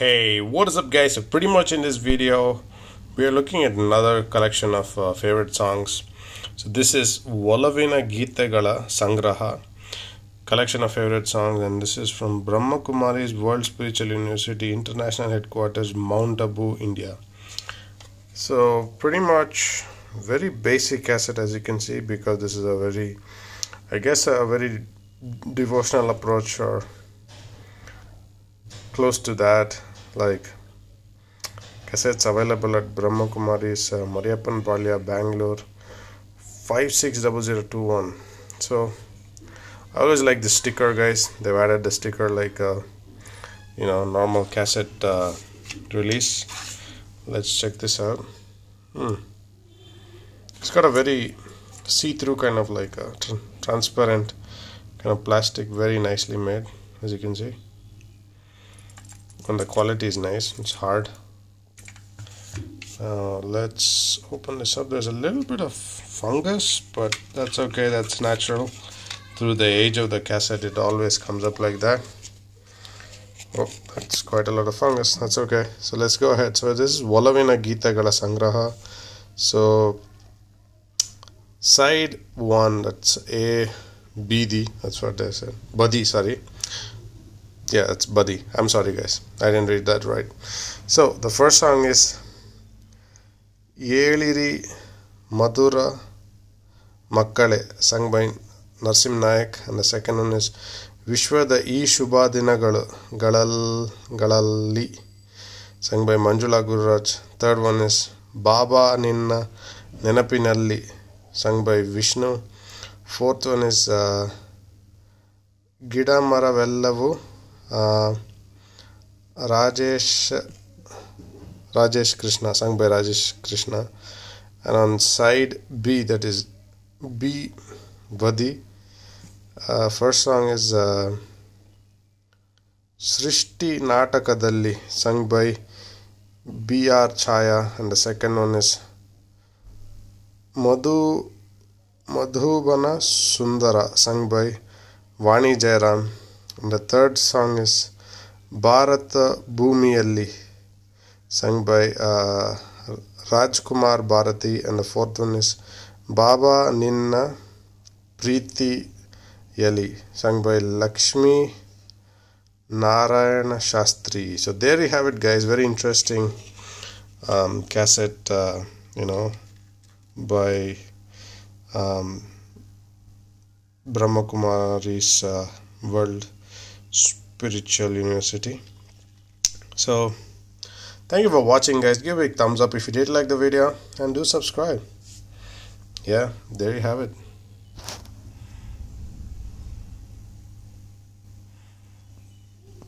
Hey, what is up, guys? So, pretty much in this video, we are looking at another collection of uh, favorite songs. So, this is Olavina Geetegala Sangraha collection of favorite songs, and this is from Brahma Kumari's World Spiritual University International Headquarters, Mount Abu, India. So, pretty much very basic asset as you can see because this is a very, I guess, a very devotional approach or close to that like cassettes available at Brahma Kumari's uh, Mariappan Palya Bangalore 560021 so I always like the sticker guys. They've added the sticker like a uh, you know normal cassette uh, release. Let's check this out. Hmm. it's got a very see-through kind of like a tr transparent kind of plastic very nicely made as you can see and the quality is nice it's hard. Uh, let's open this up. There's a little bit of fungus but that's okay that's natural. Through the age of the cassette it always comes up like that. Oh that's quite a lot of fungus that's okay. So let's go ahead. So this is Olavina Geetagala Sangraha. So side one that's a BD that's what they said. Buddy sorry yeah it's Buddy I'm sorry guys I didn't read that right so the first song is Yeliri Madura Makkale sung by Narsim Nayak and the second one is ವಿಶ್ವದ ಈ ಶುಭ ದಿನಗಳು ಗಳಲ್ಲಿ sung by Manjula Gururaj third one is ಬಾಬಾ ನಿನ್ನ ನೆನಪಿನಲ್ಲಿ sung by Vishnu fourth one is ಗಿಡ ಮರವೆಲ್ಲವೂ Rajesh Rajesh Krishna sung by Rajesh Krishna and on side B that is B वदी first song is सृष्टि नाटक sung by B R Chhaya and second one is मधु मधुबन सुंदर sung by Vani Jayaram and the third song is Bharata Bhumiyalli, sung by uh, Rajkumar Bharati, and the fourth one is Baba Ninna Preeti Yali, sung by Lakshmi Narayana Shastri. So there you have it, guys. Very interesting um, cassette, uh, you know, by um, Brahma Kumari's uh, World Spiritual University. So, thank you for watching, guys. Give a thumbs up if you did like the video and do subscribe. Yeah, there you have it.